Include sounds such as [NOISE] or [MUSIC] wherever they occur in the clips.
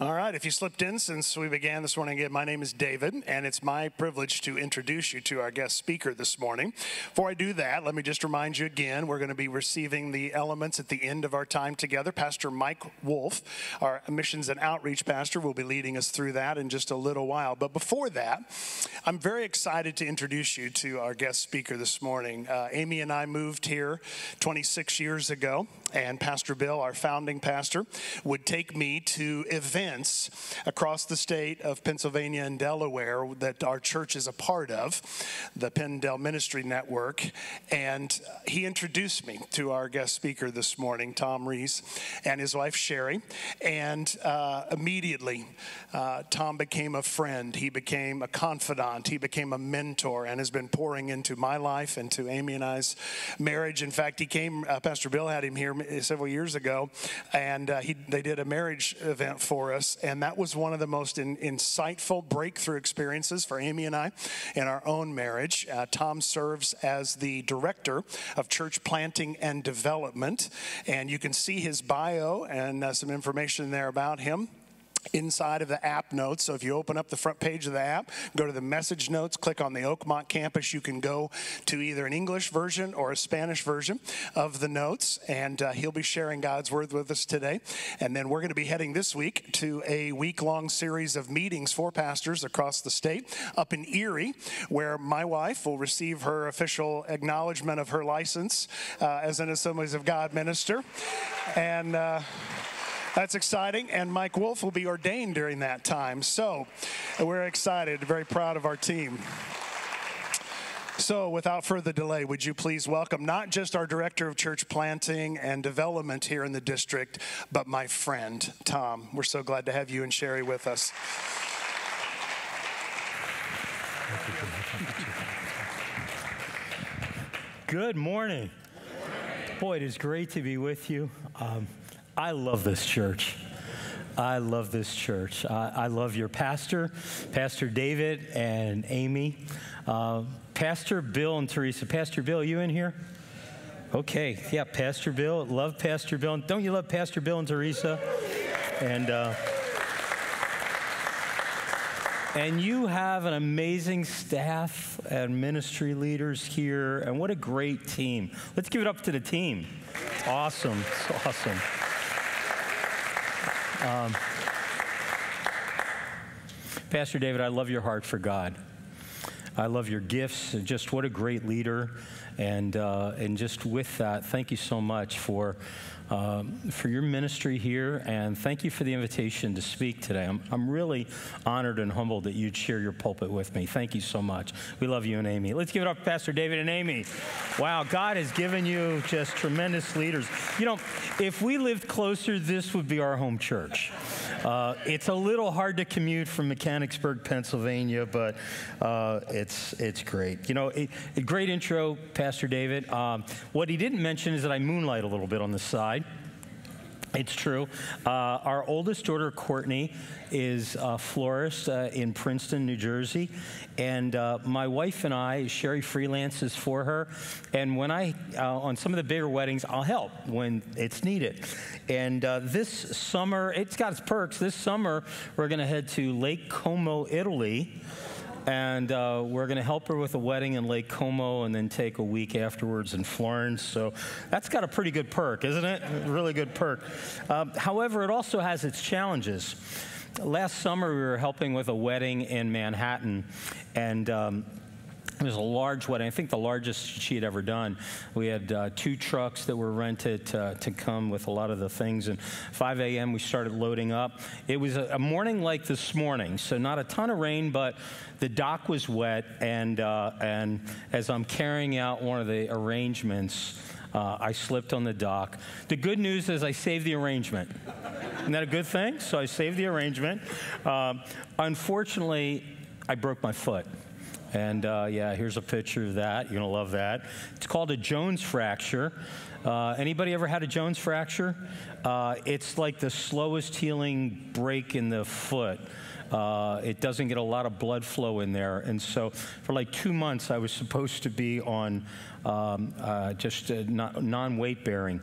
All right, if you slipped in since we began this morning again, my name is David, and it's my privilege to introduce you to our guest speaker this morning. Before I do that, let me just remind you again we're going to be receiving the elements at the end of our time together. Pastor Mike Wolf, our missions and outreach pastor, will be leading us through that in just a little while. But before that, I'm very excited to introduce you to our guest speaker this morning. Uh, Amy and I moved here 26 years ago, and Pastor Bill, our founding pastor, would take me to events events across the state of Pennsylvania and Delaware that our church is a part of, the Penn-Del Ministry Network. And he introduced me to our guest speaker this morning, Tom Rees, and his wife Sherry. And uh, immediately, uh, Tom became a friend. He became a confidant. He became a mentor and has been pouring into my life and to Amy and I's marriage. In fact, he came, uh, Pastor Bill had him here several years ago, and uh, he, they did a marriage event for us us. And that was one of the most in, insightful breakthrough experiences for Amy and I in our own marriage. Uh, Tom serves as the director of church planting and development. And you can see his bio and uh, some information there about him inside of the app notes. So if you open up the front page of the app, go to the message notes, click on the Oakmont campus, you can go to either an English version or a Spanish version of the notes. And uh, he'll be sharing God's word with us today. And then we're going to be heading this week to a week long series of meetings for pastors across the state up in Erie, where my wife will receive her official acknowledgement of her license uh, as an Assemblies of God minister. And, uh, that's exciting. And Mike Wolf will be ordained during that time. So we're excited, very proud of our team. So, without further delay, would you please welcome not just our Director of Church Planting and Development here in the district, but my friend, Tom. We're so glad to have you and Sherry with us. Good morning. Boy, it is great to be with you. Um, I love this church. I love this church. Uh, I love your pastor, Pastor David and Amy. Uh, pastor Bill and Teresa. Pastor Bill, you in here? Okay, yeah, Pastor Bill. Love Pastor Bill. Don't you love Pastor Bill and Teresa? And uh, and you have an amazing staff and ministry leaders here, and what a great team. Let's give it up to the team. Awesome, it's awesome. Um, Pastor David, I love your heart for God. I love your gifts. Just what a great leader. And, uh, and just with that, thank you so much for um, for your ministry here, and thank you for the invitation to speak today. I'm, I'm really honored and humbled that you'd share your pulpit with me. Thank you so much. We love you and Amy. Let's give it up for Pastor David and Amy. Wow, God has given you just tremendous leaders. You know, if we lived closer, this would be our home church. Uh, it's a little hard to commute from Mechanicsburg, Pennsylvania, but uh, it's, it's great. You know, a, a great intro, Pastor David. Um, what he didn't mention is that I moonlight a little bit on the side. It's true. Uh, our oldest daughter, Courtney, is a florist uh, in Princeton, New Jersey. And uh, my wife and I, Sherry freelances for her. And when I, uh, on some of the bigger weddings, I'll help when it's needed. And uh, this summer, it's got its perks. This summer, we're going to head to Lake Como, Italy and uh, we're going to help her with a wedding in Lake Como and then take a week afterwards in Florence. So that's got a pretty good perk, isn't it? really good perk. Um, however, it also has its challenges. Last summer, we were helping with a wedding in Manhattan, and um, it was a large wedding, I think the largest she had ever done. We had uh, two trucks that were rented to, to come with a lot of the things. And 5 a.m., we started loading up. It was a, a, morning like this morning, so not a ton of rain, but the dock was wet. And, uh, and as I'm carrying out one of the arrangements, uh, I slipped on the dock. The good news is I saved the arrangement. Isn't that a good thing? So I saved the arrangement. Um, unfortunately, I broke my foot. And uh, yeah, here's a picture of that. You're gonna love that. It's called a Jones fracture. Uh, anybody ever had a Jones fracture? Uh, it's like the slowest healing break in the foot. Uh, it doesn't get a lot of blood flow in there. And so for like two months, I was supposed to be on um, uh, just non weight bearing.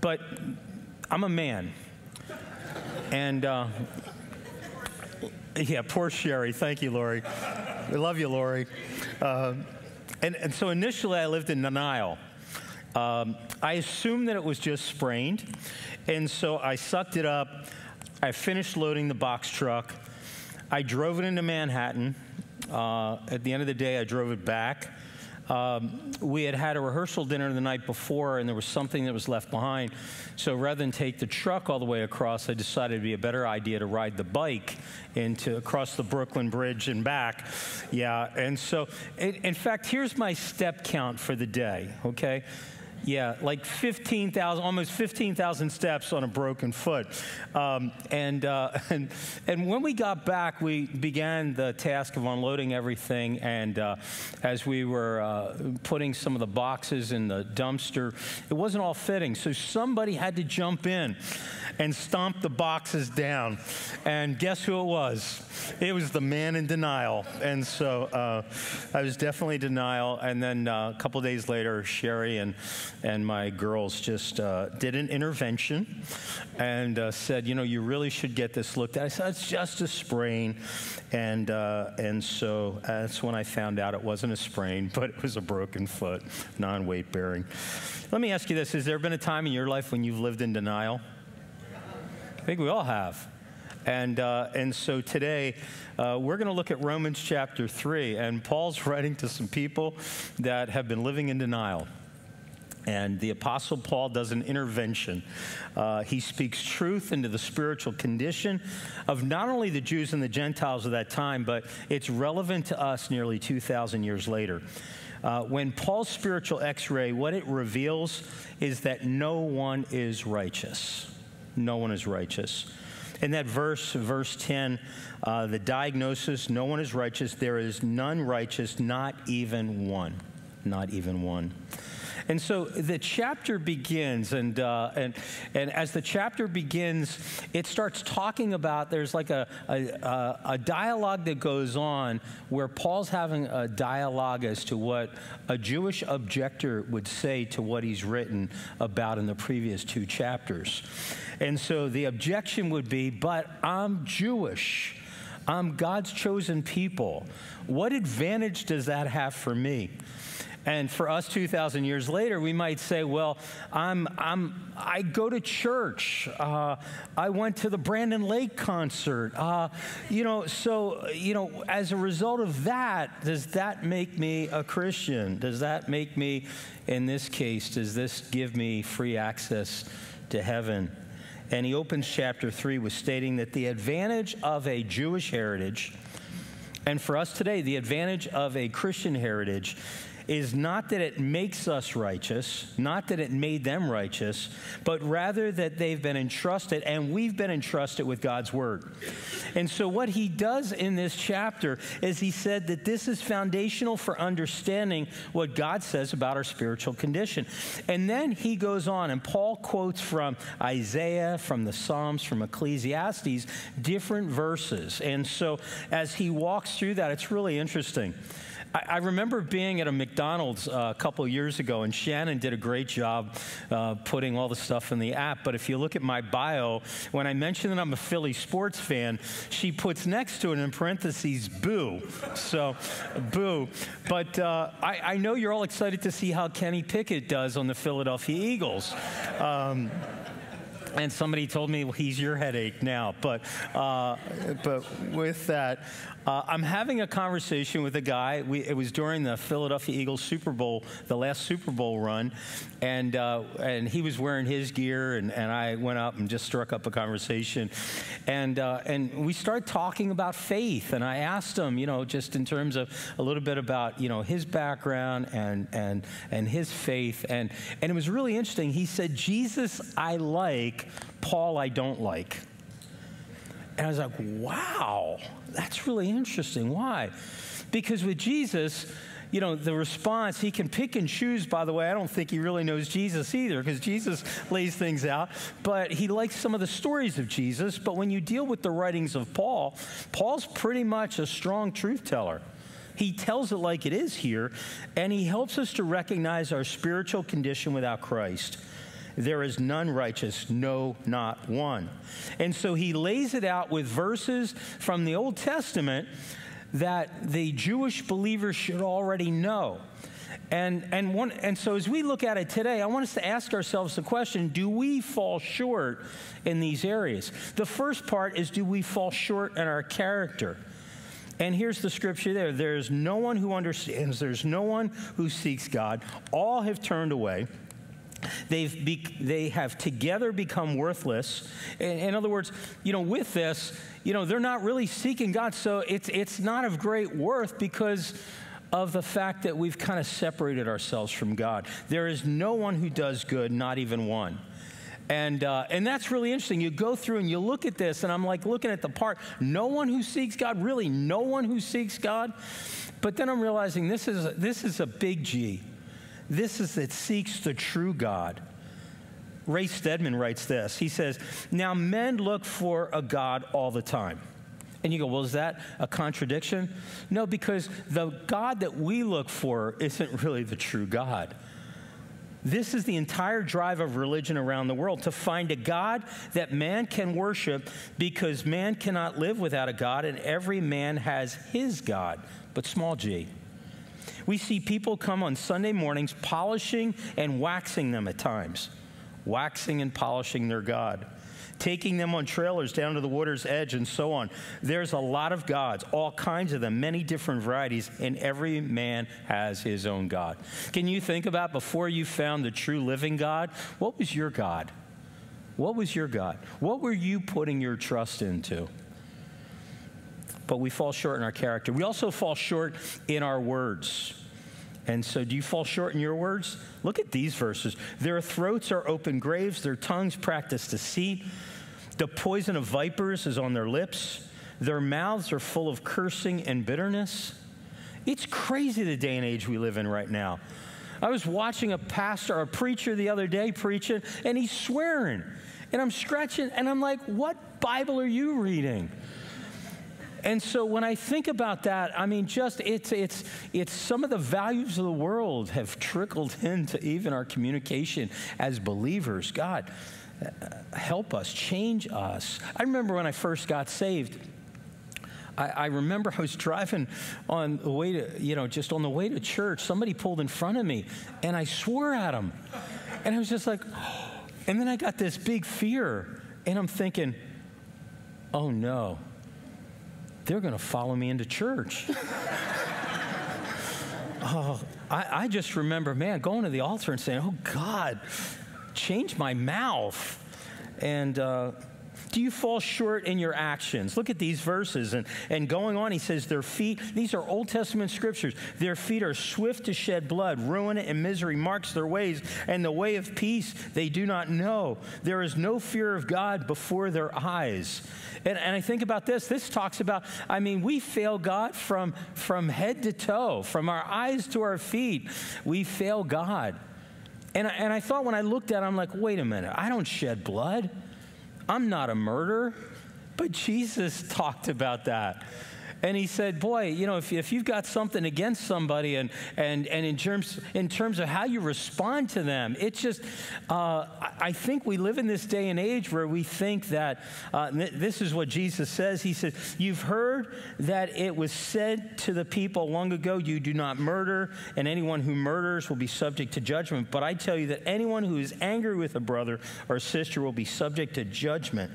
But I'm a man. And uh, [LAUGHS] Yeah, poor Sherry. Thank you, Lori. we love you, Lori. Uh, and, and so initially, I lived in denial. Um, I assumed that it was just sprained, and so I sucked it up. I finished loading the box truck. I drove it into Manhattan. Uh, at the end of the day, I drove it back. Um, we had had a rehearsal dinner the night before, and there was something that was left behind. So rather than take the truck all the way across, I decided it'd be a better idea to ride the bike into across the Brooklyn Bridge and back. Yeah, and so in, in fact, here's my step count for the day. Okay. Yeah, like 15,000, almost 15,000 steps on a broken foot. Um, and, uh, [LAUGHS] and, and when we got back, we began the task of unloading everything. And uh, as we were uh, putting some of the boxes in the dumpster, it wasn't all fitting. So somebody had to jump in and stomp the boxes down. And guess who it was? It was the man in denial. And so uh, I was definitely denial. And then uh, a couple days later, Sherry and and my girls just uh, did an intervention and uh, said, you know, you really should get this looked at. I said, it's just a sprain. And, uh, and so that's when I found out it wasn't a sprain, [LAUGHS] but it was a broken foot, non weight bearing. Let me ask you this Has there been a time in your life when you've lived in denial? I think we all have. And, uh, and so today, uh, we're going to look at Romans chapter 3. And Paul's [LAUGHS] writing to some people that have been living in denial. And the Apostle Paul does an intervention. Uh, he speaks truth into the spiritual condition of not only the Jews and the Gentiles of that time, but it's relevant to us nearly 2,000 years later. Uh, when Paul's spiritual x ray, what it reveals is that no one is righteous. No one is righteous. In that verse, verse 10, uh, the diagnosis no one is righteous, there is none righteous, not even one. Not even one. And so the chapter begins, and, uh, and, and as the chapter begins, it starts talking about there's like a, a, a dialogue that goes on where Paul's having a dialogue as to what a Jewish objector would say to what he's written about in the previous two chapters. And so the objection would be, but I'm Jewish. I'm God's chosen people. What advantage does that have for me? And for us 2,000 years later, we might say, well, I'm, I'm, I go to church. Uh, I went to the Brandon Lake concert. Uh, you know, so, you know, as a result of that, does that make me a Christian? Does that make me, in this case, does this give me free access to heaven? And he opens chapter 3 with stating that the advantage of a Jewish heritage, and for us today, the advantage of a Christian heritage is not that it makes us righteous, not that it made them righteous, but rather that they've been entrusted and we've been entrusted with God's word. And so, what he does in this chapter is he said that this is foundational for understanding what God says about our spiritual condition. And then he goes on, and Paul quotes from Isaiah, from the Psalms, from Ecclesiastes, different verses. And so, as he walks through that, it's really interesting. I, I remember being at a McDonald's uh, a couple years ago, and Shannon did a great job uh, putting all the stuff in the app. But if you look at my bio, when I mention that I'm a Philly sports fan, she puts next to it in parentheses, boo. So, boo. But uh, I, I, know you're all excited to see how Kenny Pickett does on the Philadelphia Eagles. Um, and somebody told me well, he's your headache now. But, uh, but with that, uh, I'm having a conversation with a guy. We, it was during the Philadelphia Eagles Super Bowl, the last Super Bowl run, and uh, and he was wearing his gear, and, and I went up and just struck up a conversation, and uh, and we started talking about faith, and I asked him, you know, just in terms of a little bit about you know his background and and and his faith, and and it was really interesting. He said, Jesus, I like, Paul, I don't like. And I was like, wow, that's really interesting. Why? Because with Jesus, you know, the response, he can pick and choose, by the way. I don't think he really knows Jesus either, because Jesus lays things out. But he likes some of the stories of Jesus. But when you deal with the writings of Paul, Paul's pretty much a strong truth teller. He tells it like it is here, and he helps us to recognize our spiritual condition without Christ. There is none righteous, no, not one. And so he lays it out with verses from the Old Testament that the Jewish believers should already know. And, and, one, and so as we look at it today, I want us to ask ourselves the question do we fall short in these areas? The first part is do we fall short in our character? And here's the scripture there there's no one who understands, there's no one who seeks God. All have turned away. They've be, they have together become worthless. In, in, other words, you know, with this, you know, they're not really seeking God. So it's, it's not of great worth because of the fact that we've kind of separated ourselves from God. There is no one who does good, not even one. And, uh, and that's really interesting. You go through and you look at this, and I'm like looking at the part no one who seeks God, really, no one who seeks God. But then I'm realizing this is, this is a big G. This is that seeks the true God. Ray Stedman writes this. He says, Now men look for a God all the time. And you go, well, is that a contradiction? No, because the God that we look for isn't really the true God. This is the entire drive of religion around the world to find a God that man can worship because man cannot live without a God and every man has his God, but small g. We see people come on Sunday mornings polishing and waxing them at times, waxing and polishing their God, taking them on trailers down to the water's edge and so on. There's a lot of gods, all kinds of them, many different varieties, and every man has his own God. Can you think about before you found the true living God? What was your God? What was your God? What were you putting your trust into? but we fall short in our character. We also fall short in our words. And so, do you fall short in your words? Look at these verses. Their throats are open graves, their tongues practice deceit. The poison of vipers is on their lips, their mouths are full of cursing and bitterness. It's crazy the day and age we live in right now. I was watching a pastor, a preacher the other day preaching, and he's swearing. And I'm scratching, and I'm like, what Bible are you reading? And so when I think about that, I mean, just it's, it's, it's some of the values of the world have trickled [LAUGHS] into even our communication as believers. God, uh, help us, change us. I remember when I first got saved. I, I remember I was driving on the way to, you know, just on the way to church. Somebody pulled in front of me, and I swore at him. And I was just like, oh. [GASPS] and then I got this big fear, and I'm thinking, oh no, they're going to follow me into church. [LAUGHS] oh, I, I just remember, man, going to the altar and saying, oh, God, change my mouth. And, uh, do you fall short in your actions? Look at these verses. And, and going on, he says, Their feet, these are Old Testament scriptures. Their feet are swift to shed blood. Ruin and misery marks their ways, and the way of peace they do not know. There is no fear of God before their eyes. And, and I think about this. This talks about, I mean, we fail God from, from head to toe, from our eyes to our feet. We fail God. And, and I thought when I looked at it, I'm like, wait a minute, I don't shed blood. I'm not a murderer. But Jesus talked about that. And he said, Boy, you know, if, if you've got something against somebody and, and, and in, terms, in terms of how you respond to them, it's just, uh, I think we live in this day and age where we think that uh, this is what Jesus says. He says, You've heard that it was said to the people long ago, You do not murder, and anyone who murders will be subject to judgment. But I tell you that anyone who is angry with a brother or sister will be subject to judgment.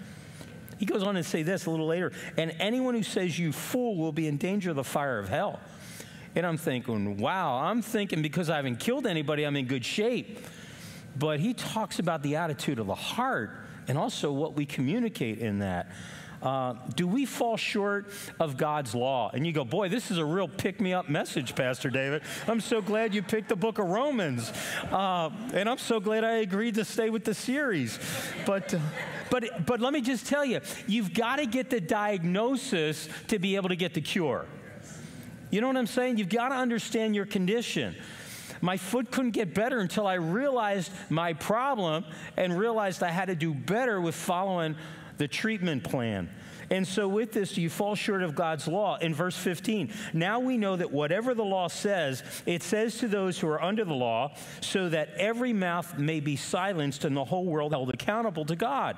He goes on to say this a little later and anyone who says you fool will be in danger of the fire of hell. And I'm thinking, wow, I'm thinking because I haven't killed anybody, I'm in good shape. But he talks about the attitude of the heart and also what we communicate in that. Uh, do we fall short of God's law? And you go, boy, this is a real pick me up message, Pastor David. I'm so glad you picked the book of Romans. Uh, and I'm so glad I agreed to stay with the series. But. Uh, but, but let me just tell you, you've got to get the diagnosis to be able to get the cure. You know what I'm saying? You've got to understand your condition. My foot couldn't get better until I realized my problem and realized I had to do better with following the treatment plan. And so, with this, you fall short of God's law. In verse 15, now we know that whatever the law says, it says to those who are under the law, so that every mouth may be silenced and the whole world held accountable to God.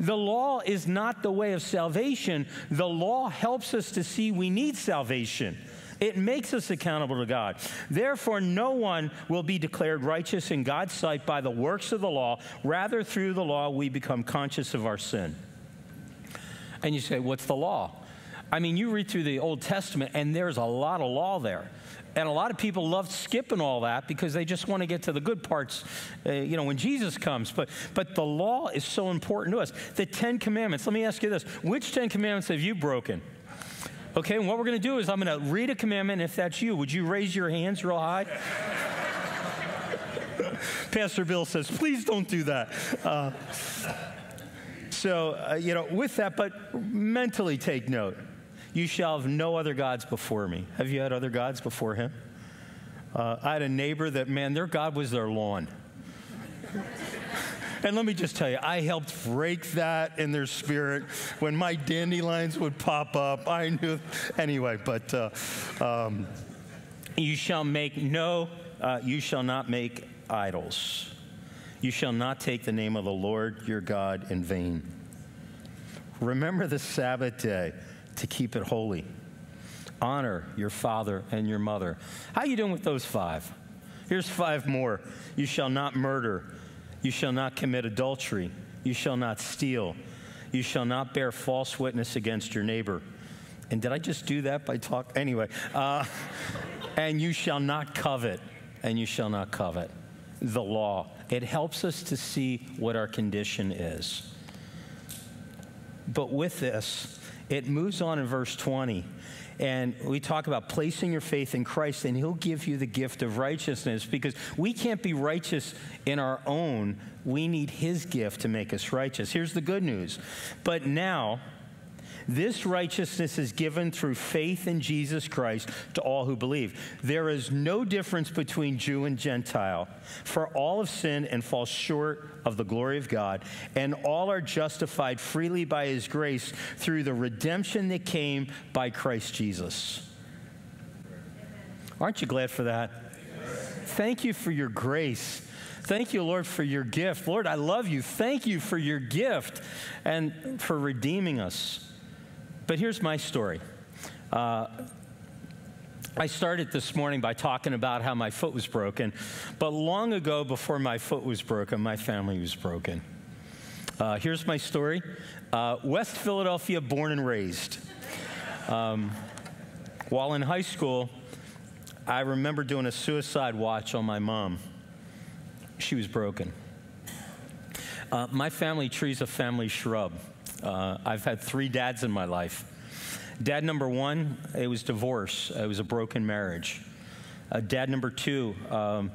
The law is not the way of salvation. The law helps us to see we need salvation. It makes us accountable to God. Therefore, no one will be declared righteous in God's sight by the works of the law. Rather, through the law, we become conscious of our sin. And you say, What's the law? I mean, you read through the Old Testament, and there's a lot of law there. And a lot of people love skipping all that because they just want to get to the good parts, uh, you know, when Jesus comes. But, but the law is so important to us. The Ten Commandments, let me ask you this which Ten Commandments have you broken? Okay, and what we're going to do is I'm going to read a commandment. If that's you, would you raise your hands real high? [LAUGHS] Pastor Bill says, please don't do that. Uh, so, uh, you know, with that, but mentally take note. You shall have no other gods before me. Have you had other gods before him? Uh, I had a neighbor that, man, their God was their lawn. And let me just tell you, I helped break that in their spirit. When my dandelions would pop up, I knew. Anyway, but uh, um, you shall make no, uh, you shall not make idols. You shall not take the name of the Lord your God in vain. Remember the Sabbath day to keep it holy. Honor your father and your mother. How you doing with those five? Here's five more. You shall not murder. You shall not commit adultery. You shall not steal. You shall not bear false witness against your neighbor. And did I just do that by talk? Anyway, uh, and you shall not covet. And you shall not covet. The law. It helps us to see what our condition is. But with this, it moves on in verse 20. And we talk about placing your faith in Christ, and He'll give you the gift of righteousness because we can't be righteous in our own. We need His gift to make us righteous. Here's the good news. But now, this righteousness is given through faith in Jesus Christ to all who believe. There is no difference between Jew and Gentile, for all have sinned and fall short of the glory of God, and all are justified freely by his grace through the redemption that came by Christ Jesus. Aren't you glad for that? Thank you for your grace. Thank you, Lord, for your gift. Lord, I love you. Thank you for your gift and for redeeming us. But here's my story. Uh, I started this morning by talking about how my foot was broken, but long ago, before my foot was broken, my family was broken. Uh, here's my story uh, West Philadelphia, born and raised. Um, while in high school, I remember doing a suicide watch on my mom. She was broken. Uh, my family tree is a family shrub. Uh, I've had three dads in my life. Dad number one, it was divorce, it was a broken marriage. Uh, dad number two, um,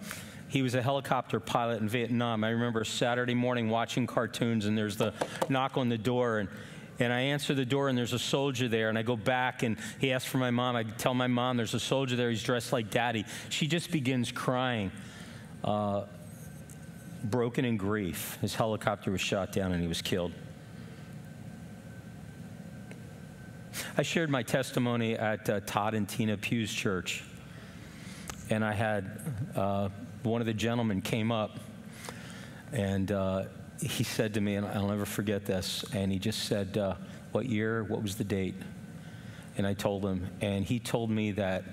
he was a helicopter pilot in Vietnam. I remember Saturday morning watching cartoons, and there's the knock on the door, and and I answer the door, and there's a soldier there. And I go back, and he asks for my mom. I tell my mom, there's a soldier there. He's dressed like daddy. She just begins crying, uh, broken in grief. His helicopter was shot down, and he was killed. I shared my testimony at uh, Todd and Tina Pugh's church, and I had uh, one of the gentlemen came up, and uh, he said to me, and I'll never forget this, and he just said, uh, "What year? What was the date?" And I told him, and he told me that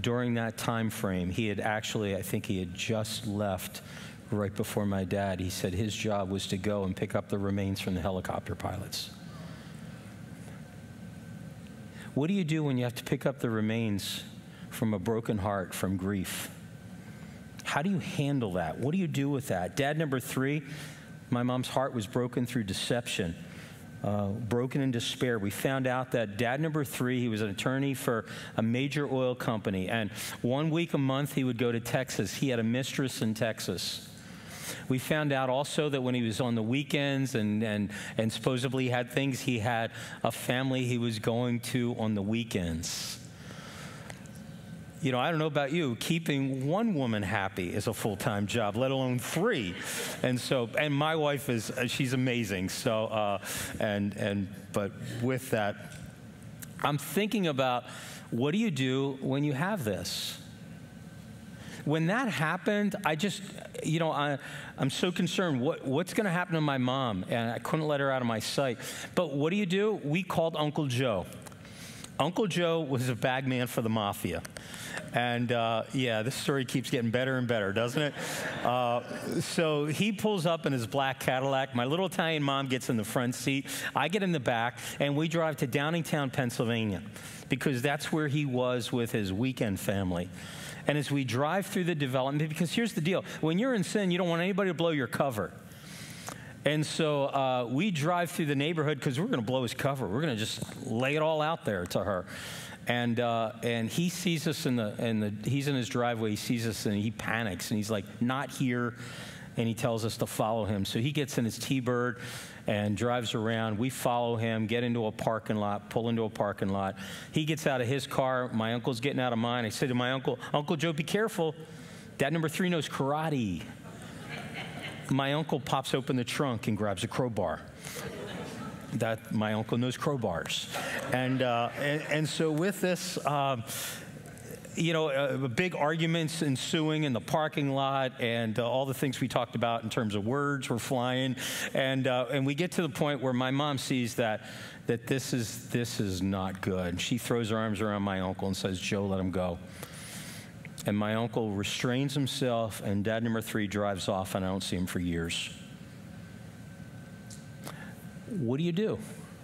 during that time frame, he had actually, I think he had just left right before my dad. He said his job was to go and pick up the remains from the helicopter pilots. What do you do when you have to pick up the remains from a broken heart, from grief? How do you handle that? What do you do with that? Dad number three, my mom's heart was broken through deception. Uh, broken in despair. We found out that dad number three, he was an attorney for a major oil company. And one week a month, he would go to Texas. He had a mistress in Texas. We found out also that when he was on the weekends and, and, and supposedly had things, he had a family he was going to on the weekends. you know, I don't know about you, keeping one woman happy is a full time job, let alone three. And so, and my wife is, uh, she's amazing. So, uh, and, and, but with that, I'm thinking about what do you do when you have this? When that happened, I just, you know, I, I'm so concerned. What, what's going to happen to my mom? And I couldn't let her out of my sight. But what do you do? We called Uncle Joe. Uncle Joe was a bagman for the mafia. And uh, yeah, this story keeps getting better and better, doesn't it? Uh, so he pulls up in his black Cadillac. My little Italian mom gets in the front seat. I get in the back, and we drive to Downingtown, Pennsylvania, because that's where he was with his weekend family. And as we drive through the development, because here's the deal when you're in sin, you don't want anybody to blow your cover. And so uh, we drive through the neighborhood because we're going to blow his cover. We're going to just lay it all out there to her. And, uh, and he sees us in the, in the, he's in his driveway, he sees us and he panics and he's like, not here. And he tells us to follow him. So he gets in his T Bird and drives around. We follow him, get into a parking lot, pull into a parking lot. He gets out of his car. My uncle's getting out of mine. I say to my uncle, Uncle Joe, be careful. Dad number three knows karate. My uncle pops open the trunk and grabs a crowbar that my uncle knows crowbars. And, uh, and, and, so with this, um, you know, uh, big arguments ensuing in the parking lot, and uh, all the things we talked about in terms of words were flying, and uh, and we get to the point where my mom sees that that this is this is not good. She throws her arms around my uncle and says, "Joe, let him go." And my uncle restrains himself, and dad number three drives off, and I don't see him for years. What do you do?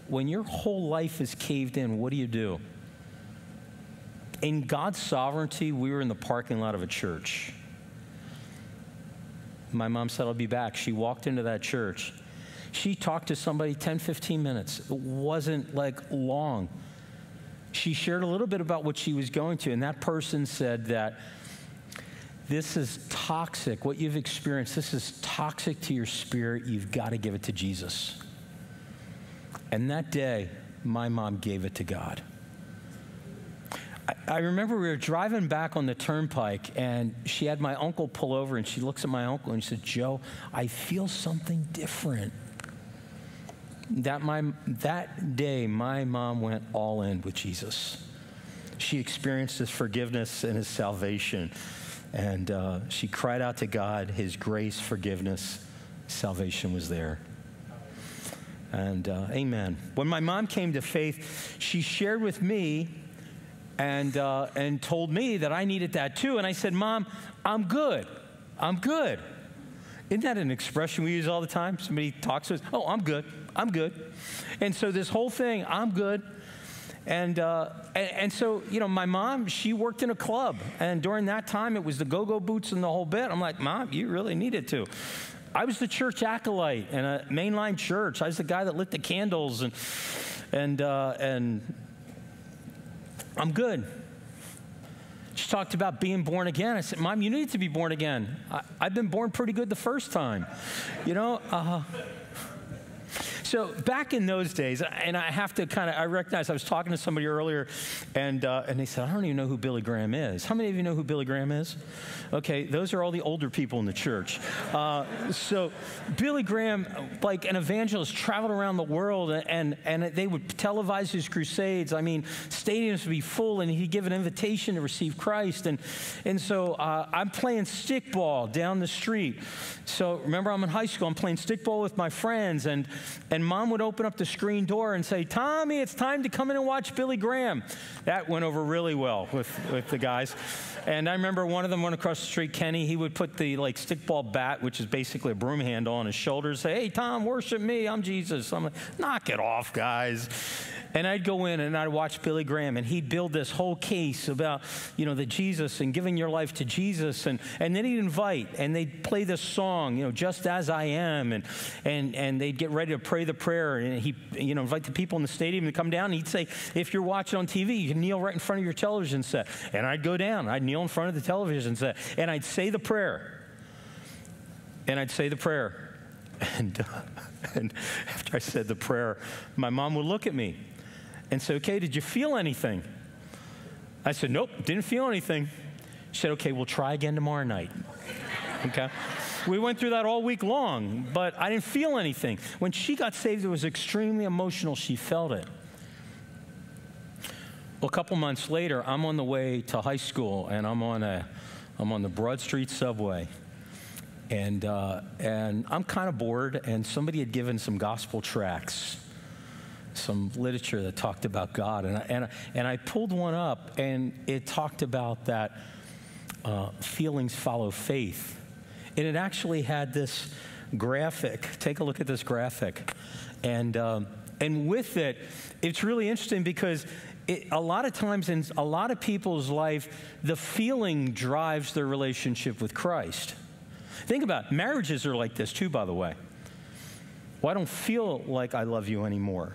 When your whole life is caved in, what do you do? In God's sovereignty, we were in the parking lot of a church. My mom said, I'll be back. She walked into that church. She talked to somebody 10, 15 minutes. It wasn't like long. She shared a little bit about what she was going to, and that person said that this is toxic. What you've experienced, this is toxic to your spirit. You've got to give it to Jesus. And that day, my mom gave it to God. I, remember we were driving back on the turnpike, and she had my uncle pull over, and she looks at my uncle and she said, Joe, I feel something different. That, my, that day, my mom went all in with Jesus. She experienced his forgiveness and his salvation. And uh, she cried out to God, his grace, forgiveness, salvation was there. And uh, amen. When my mom came to faith, she shared with me and, uh, and told me that I needed that too. And I said, Mom, I'm good. I'm good. Isn't that an expression we use all the time? Somebody talks to us, oh, I'm good. I'm good. And so this whole thing, I'm good. And, uh, and, and, so, you know, my mom, she worked in a club. And during that time, it was the go go boots and the whole bit. I'm like, Mom, you really needed to. I was the church acolyte in a mainline church. I was the guy that lit the candles, and and uh, and I'm good. She talked about being born again. I said, Mom, you need to be born again. I, have been born pretty good the first time. You know, uh, so back in those days, and I have to kind of, I recognize I was talking to somebody earlier, and, uh, and they said, I don't even know who Billy Graham is. How many of you know who Billy Graham is? Okay, those are all the older people in the church. Uh, so Billy Graham, like an evangelist, traveled around the world, and, and they would televise his crusades. I mean, stadiums would be full, and he'd give an invitation to receive Christ. And, and so uh, I'm playing stickball down the street. So remember, I'm in high school, I'm playing stickball with my friends, and, and and mom would open up the screen door and say, Tommy, it's time to come in and watch Billy Graham. That went over really well with, with the guys. And I remember one of them went across the street, Kenny, he would put the like stickball bat, which is basically a broom handle on his shoulder, say, Hey, Tom, worship me. I'm Jesus. I'm like, knock it off, guys. And I'd go in and I'd watch Billy Graham, and he'd build this whole case about, you know, the Jesus and giving your life to Jesus. And, and then he'd invite, and they'd play this song, you know, just as I am. And, and, and they'd get ready to pray the prayer. And he'd, you know, invite the people in the stadium to come down. And he'd say, if you're watching on TV, you can kneel right in front of your television set. And I'd go down, I'd kneel in front of the television set, and I'd say the prayer. And I'd say the prayer. [LAUGHS] And, uh, [LAUGHS] and after I said the prayer, my mom would look at me and say, okay, did you feel anything? I said, Nope, didn't feel anything. She said, Okay, we'll try again tomorrow night. Okay? We went through that all week long, but I didn't feel anything. When she got saved, it was extremely emotional. She felt it. Well, a couple months later, I'm on the way to high school, and I'm on a, I'm on the Broad Street subway, and uh, and I'm kind of bored. And somebody had given some gospel tracts, some literature that talked about God, and I, and I, and I pulled one up, and it talked about that uh, feelings follow faith, and it actually had this graphic. Take a look at this graphic, and um, and with it, it's really interesting because it, a lot of times in a lot of people's life, the feeling drives their relationship with Christ. Think about it. marriages are like this too, by the way. Well, I don't feel like I love you anymore.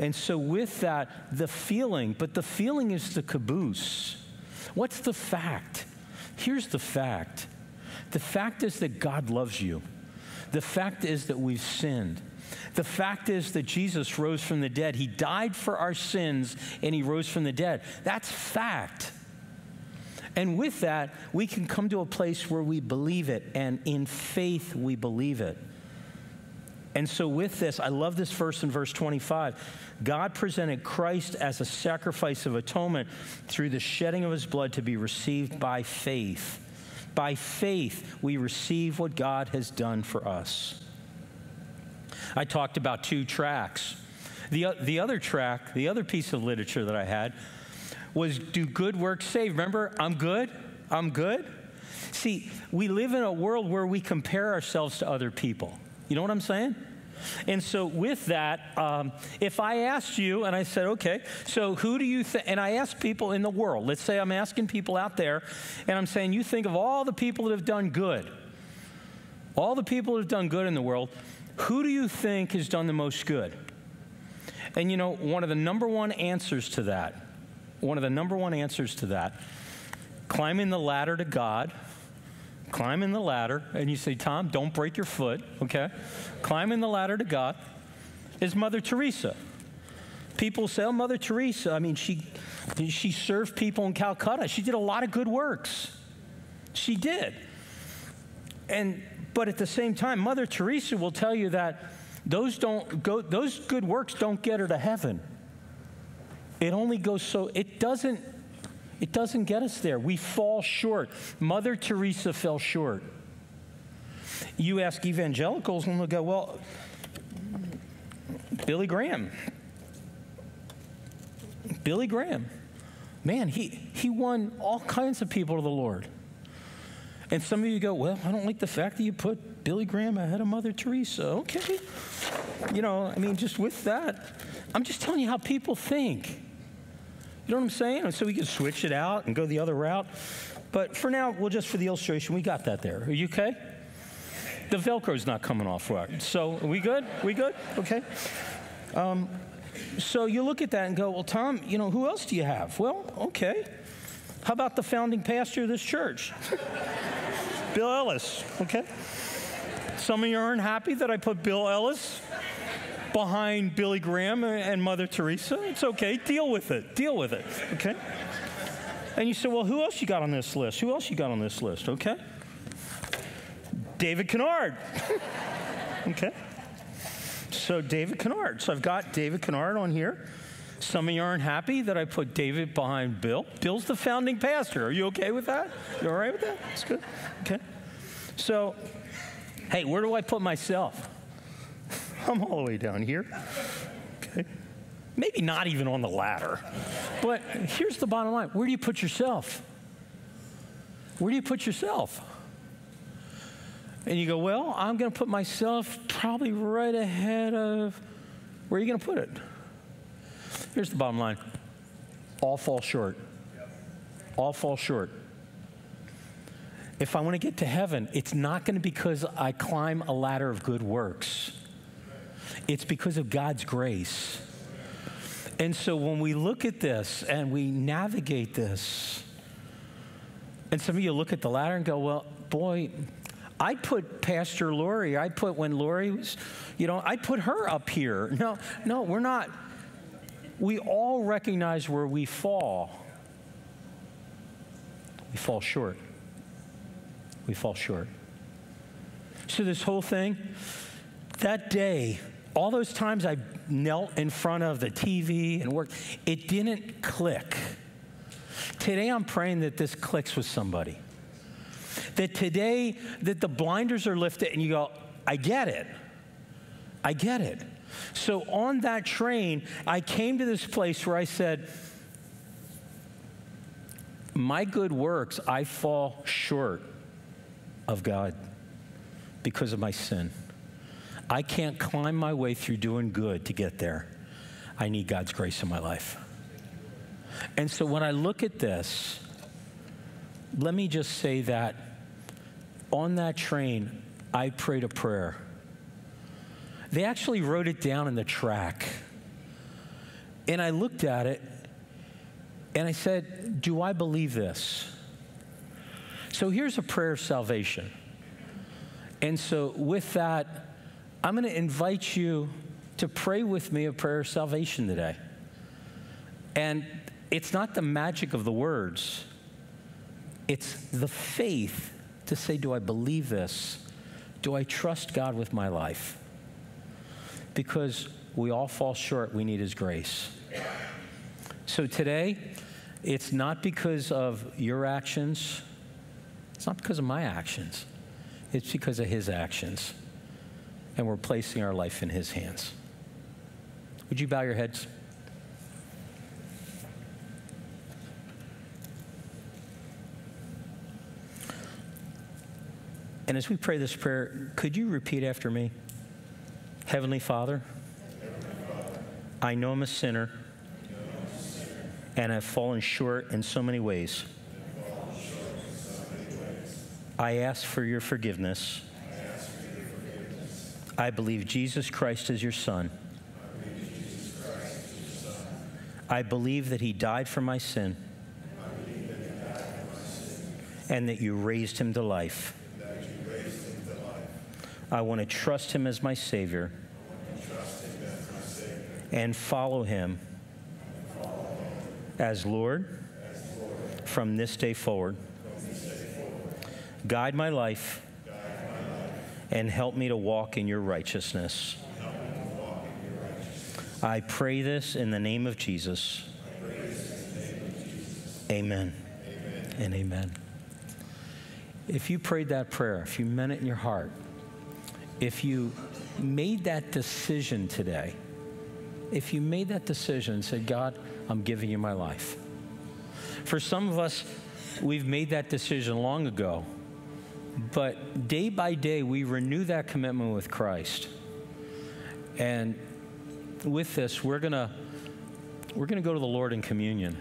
And so, with that, the feeling, but the feeling is the caboose. What's the fact? Here's the fact the fact is that God loves you, the fact is that we've sinned. The fact is that Jesus rose from the dead. He died for our sins and he rose from the dead. That's fact. And with that, we can come to a place where we believe it, and in faith, we believe it. And so, with this, I love this verse in verse 25. God presented Christ as a sacrifice of atonement through the shedding of his blood to be received by faith. By faith, we receive what God has done for us. I talked about two tracks. The, the other track, the other piece of literature that I had was Do Good Works Save? Remember, I'm good, I'm good. See, we live in a world where we compare ourselves to other people. You know what I'm saying? And so, with that, um, if I asked you and I said, okay, so who do you think, and I ask people in the world, let's say I'm asking people out there, and I'm saying, you think of all the people that have done good, all the people that have done good in the world, who do you think has done the most good? And you know, one of the number one answers to that, one of the number one answers to that, climbing the ladder to God, climbing the ladder, and you say, Tom, don't break your foot, okay? climbing the ladder to God is Mother Teresa. People say, oh, Mother Teresa, I mean, she, she served people in Calcutta. She did a lot of good works. She did. And but at the same time, Mother Teresa will tell you that those, don't go, those good works don't get her to heaven. It only goes so, it doesn't, it doesn't get us there. We fall short. Mother Teresa fell short. You ask evangelicals, and they'll go, well, Billy Graham. Billy Graham. Man, he, he won all kinds of people to the Lord. And some of you go, well, I don't like the fact that you put Billy Graham ahead of Mother Teresa. Okay. You know, I mean, just with that, I'm just telling you how people think. You know what I'm saying? So we can switch it out and go the other route. But for now, we'll just for the illustration, we got that there. Are you okay? The Velcro's not coming off right. So, are we good? We good? Okay. Um, so you look at that and go, well, Tom, you know, who else do you have? Well, okay. How about the founding pastor of this church? [LAUGHS] Bill Ellis, okay? Some of you aren't happy that I put Bill Ellis behind Billy Graham and Mother Teresa. It's okay. Deal with it. Deal with it. Okay? And you say, well, who else you got on this list? Who else you got on this list? Okay? David Kennard. [LAUGHS] okay? So, David Kennard. So, I've got David Kennard on here. Some of you aren't happy that I put David behind Bill. Bill's the founding pastor. Are you okay with that? You all right with that? That's good. Okay. So, hey, where do I put myself? I'm all the way down here. Okay. Maybe not even on the ladder. But here's the bottom line where do you put yourself? Where do you put yourself? And you go, well, I'm going to put myself probably right ahead of, where are you going to put it? Here's the bottom line all fall short. All fall short. If I want to get to heaven, it's not going to be because I climb a ladder of good works. It's because of God's grace. And so when we look at this and we navigate this, and some of you look at the ladder and go, well, boy, I put Pastor Lori, I put when Lori was, you know, I put her up here. No, no, we're not we all recognize where we fall. we fall short. We fall short. So, this whole thing, that day, all those times I knelt in front of the TV and worked, it didn't click. Today, I'm praying that this clicks with somebody. That today, that the blinders are lifted and you go, I get it. I get it. So on that train, I came to this place where I said, My good works, I fall short of God because of my sin. I can't climb my way through doing good to get there. I need God's grace in my life. And so when I look at this, let me just say that on that train, I prayed a prayer. They actually wrote it down in the track. And I looked at it and I said, Do I believe this? So here's a prayer of salvation. And so, with that, I'm going to invite you to pray with me a prayer of salvation today. And it's not the magic of the words, it's the faith to say, Do I believe this? Do I trust God with my life? Because we all fall short, we need His grace. So today, it's not because of your actions, it's not because of my actions, it's because of His actions. And we're placing our life in His hands. Would you bow your heads? And as we pray this prayer, could you repeat after me? Heavenly Father, I know I'm a sinner and I've fallen short in so many ways. I ask for your forgiveness. I believe Jesus Christ is your Son. I believe that he died for my sin and that you raised him to life. I want to trust him as my Savior and follow him as Lord from this day forward. Guide my life and help me to walk in your righteousness. I pray this in the name of Jesus. Amen. And amen. If you prayed that prayer, if you meant it in your heart, if you made that decision today, if you made that decision and said, God, I'm giving you my life. For some of us, we've made that decision long ago, but day by day, we renew that commitment with Christ. And with this, we're going to we're going to go to the Lord in communion.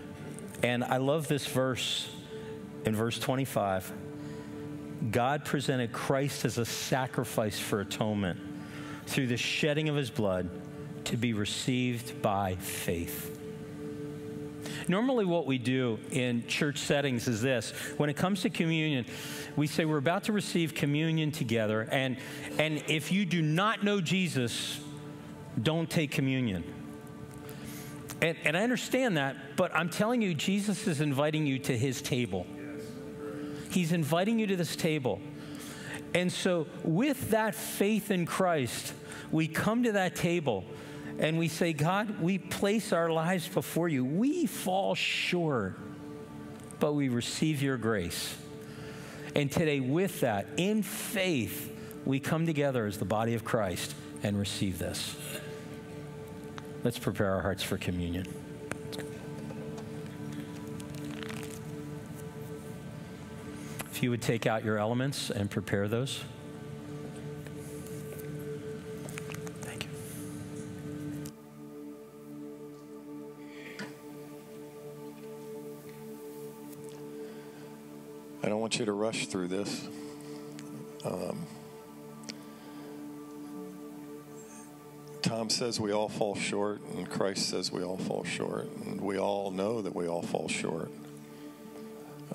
And I love this verse in verse 25. God presented Christ as a sacrifice for atonement through the shedding of his blood to be received by faith. Normally, what we do in church settings is this when it comes to communion, we say we're about to receive communion together, and, and if you do not know Jesus, don't take communion. And, and I understand that, but I'm telling you, Jesus is inviting you to his table. He's inviting you to this table. And so, with that faith in Christ, we come to that table and we say, God, we place our lives before you. We fall short, but we receive your grace. And today, with that, in faith, we come together as the body of Christ and receive this. Let's prepare our hearts for communion. If you would take out your elements and prepare those. To rush through this. Um, Tom says we all fall short, and Christ says we all fall short, and we all know that we all fall short.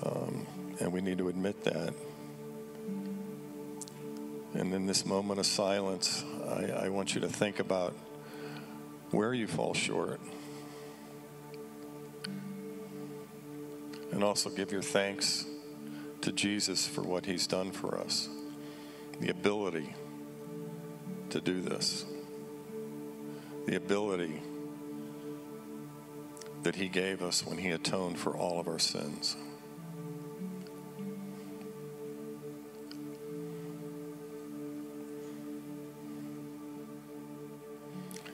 Um, and we need to admit that. And in this moment of silence, I, I want you to think about where you fall short. And also give your thanks to Jesus for what he's done for us, the ability to do this, the ability that he gave us when he atoned for all of our sins.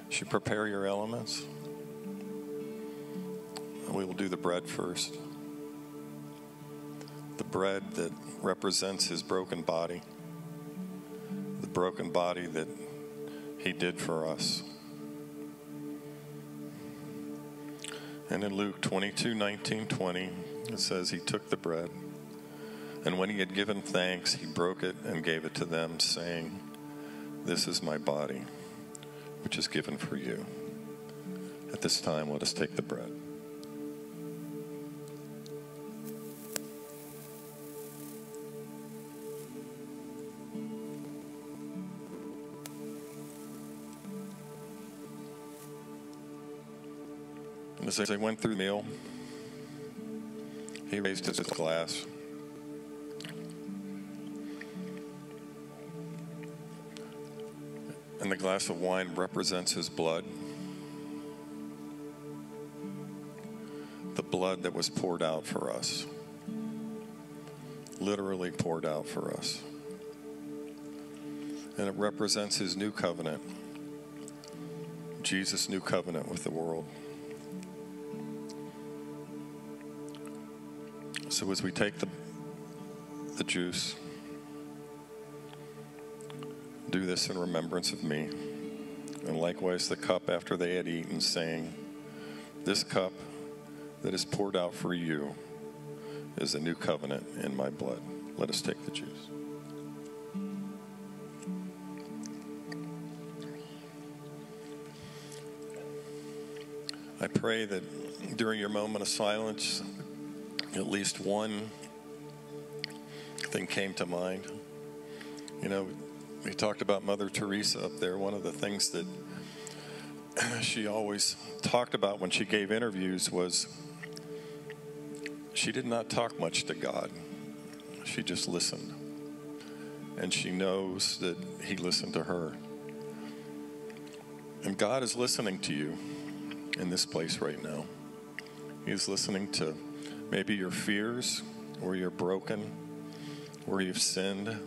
Should prepare your elements. We will do the bread first. Bread that represents his broken body, the broken body that he did for us. And in Luke 22 19, 20, it says, He took the bread, and when he had given thanks, he broke it and gave it to them, saying, This is my body, which is given for you. At this time, let us take the bread. As they went through the meal, he raised his glass. And the glass of wine represents his blood. The blood that was poured out for us. Literally poured out for us. And it represents his new covenant. Jesus' new covenant with the world. So as we take the, the juice, do this in remembrance of me. And likewise the cup after they had eaten, saying, This cup that is poured out for you is a new covenant in my blood. Let us take the juice. I pray that during your moment of silence, at least one thing came to mind. You know, we talked about Mother Teresa up there. One of the things that [CLEARS THROAT] she always talked about when she gave interviews was she did not talk much to God, she just listened. And she knows that He listened to her. And God is listening to you in this place right now. He's listening to maybe your fears, or you're broken, or you've sinned.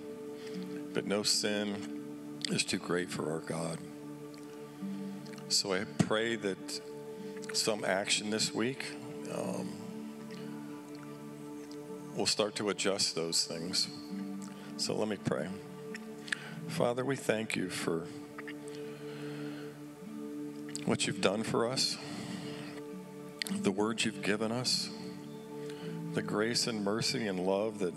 But no sin is too great for our God. So I pray that some action this week um, will start to adjust those things. So let me pray. Father, we thank you for what you've done for us, the words you've given us, the grace and mercy and love that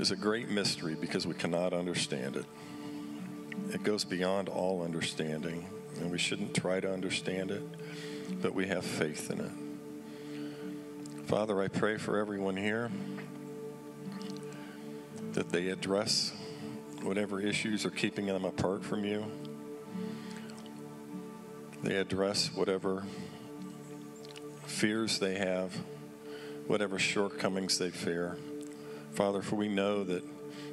is a great mystery because we cannot understand it. It goes beyond all understanding, and we shouldn't try to understand it, but we have faith in it. Father, I pray for everyone here that they address whatever issues are keeping them apart from you. They address whatever fears they have, whatever shortcomings they fear. Father, for we know that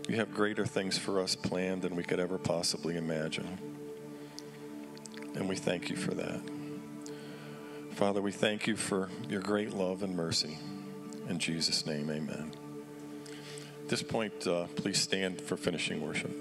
you have greater things for us planned than we could ever possibly imagine. And we thank you for that. Father, we thank you for your great love and mercy. In Jesus' name, amen. At this point, uh, please stand for finishing worship.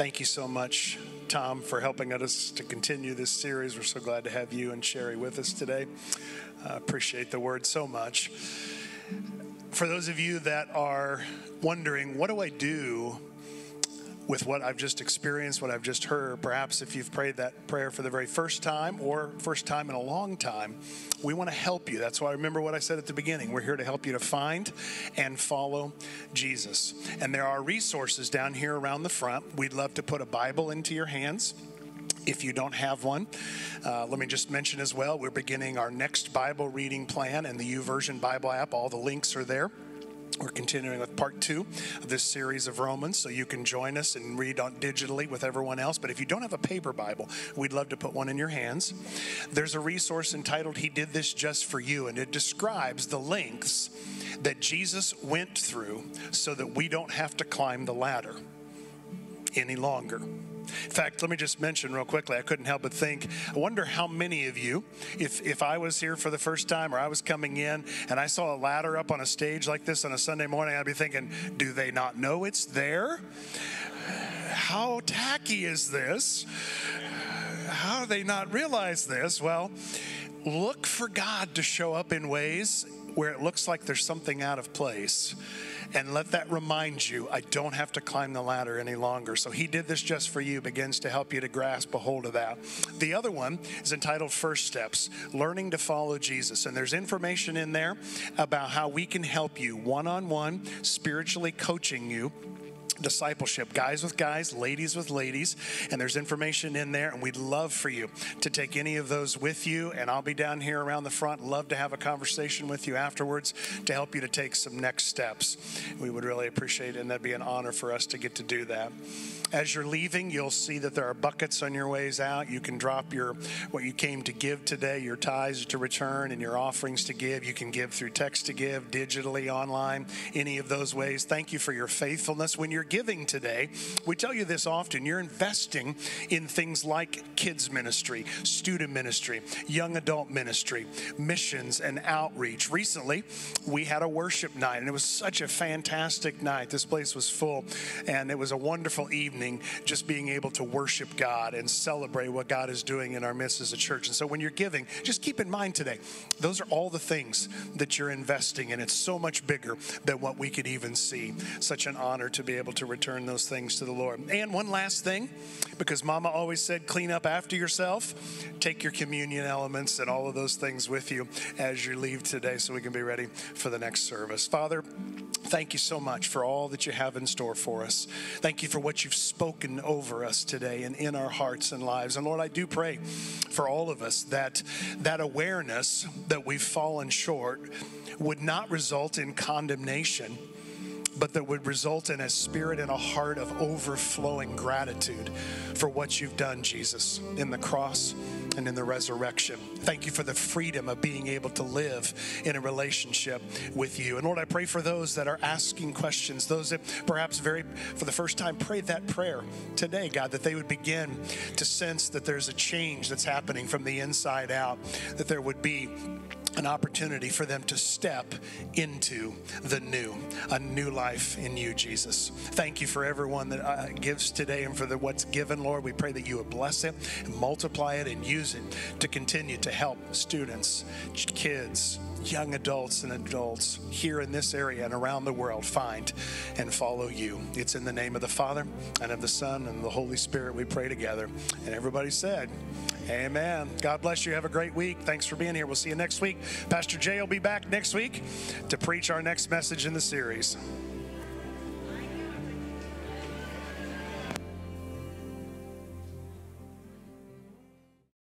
Thank you so much, Tom, for helping us to continue this series. We're so glad to have you and Sherry with us today. Appreciate the word so much. For those of you that are wondering, what do I do with what I've just experienced, what I've just heard? Perhaps if you've prayed that prayer for the very first time or first time in a long time, we want to help you. That's why I remember what I said at the beginning. We're here to help you to find and follow Jesus. And there are resources down here around the front. We'd love to put a Bible into your hands. If you don't have one, uh, let me just mention as well, we're beginning our next Bible reading plan in the YouVersion Bible app. All the links are there. We're continuing with part two of this series of Romans, so you can join us and read on digitally with everyone else. But if you don't have a paper Bible, we'd love to put one in your hands. There's a resource entitled He Did This Just for You, and it describes the lengths that Jesus went through so that we don't have to climb the ladder any longer. In fact, let me just mention real quickly, I couldn't help but think, I wonder how many of you, if, if I was here for the first time or I was coming in and I saw a ladder up on a stage like this on a Sunday morning, I'd be thinking, do they not know it's there? How tacky is this? How do they not realize this? Well, look for God to show up in ways where it looks like there's something out of place and let that remind you I don't have to climb the ladder any longer. So he did this just for you begins to help you to grasp a hold of that. The other one is entitled First Steps Learning to Follow Jesus. And there's information in there about how we can help you one on one, spiritually coaching you discipleship, guys with guys, ladies with ladies. And there's information in there, and we'd love for you to take any of those with you. And I'll be down here around the front. Love to have a conversation with you afterwards to help you to take some next steps. We would really appreciate it, and that'd be an honor for us to get to do that. As you're leaving, you'll see that there are buckets on your ways out. You can drop your what you came to give today, your tithes to return, and your offerings to give. You can give through text to give, digitally, online, any of those ways. Thank you for your faithfulness. When you're giving today, we tell you this often you're investing in things like kids ministry, student ministry, young adult ministry, missions, and outreach. Recently, we had a worship night, and it was such a fantastic night. This place was full, and it was a wonderful evening just being able to worship God and celebrate what God is doing in our midst as a church. And so when you're giving, just keep in mind today, those are all the things that you're investing in. It's so much bigger than what we could even see. Such an honor to be able to return those things to the Lord. And one last thing, because Mama always said, clean up after yourself, take your communion elements and all of those things with you as you leave today so we can be ready for the next service. Father, thank you so much for all that you have in store for us. Thank you for what you've spoken over us today and in our hearts and lives. And Lord, I do pray for all of us that that awareness that we've fallen short would not result in condemnation but that would result in a spirit and a heart of overflowing gratitude for what you've done, Jesus, in the cross and in the resurrection. Thank you for the freedom of being able to live in a relationship with you. And Lord, I pray for those that are asking questions, those that perhaps very for the first time prayed that prayer today, God, that they would begin to sense that there's a change that's happening from the inside out, that there would be an opportunity for them to step into the new, a new life in you, Jesus. Thank you for everyone that uh, gives today and for the, what's given, Lord. We pray that you would bless it and multiply it and use it to continue to help students, kids, young adults and adults here in this area and around the world find and follow you. It's in the name of the Father and of the Son and the Holy Spirit we pray together. And everybody said, Amen. God bless you. Have a great week. Thanks for being here. We'll see you next week. Pastor Jay will be back next week to preach our next message in the series.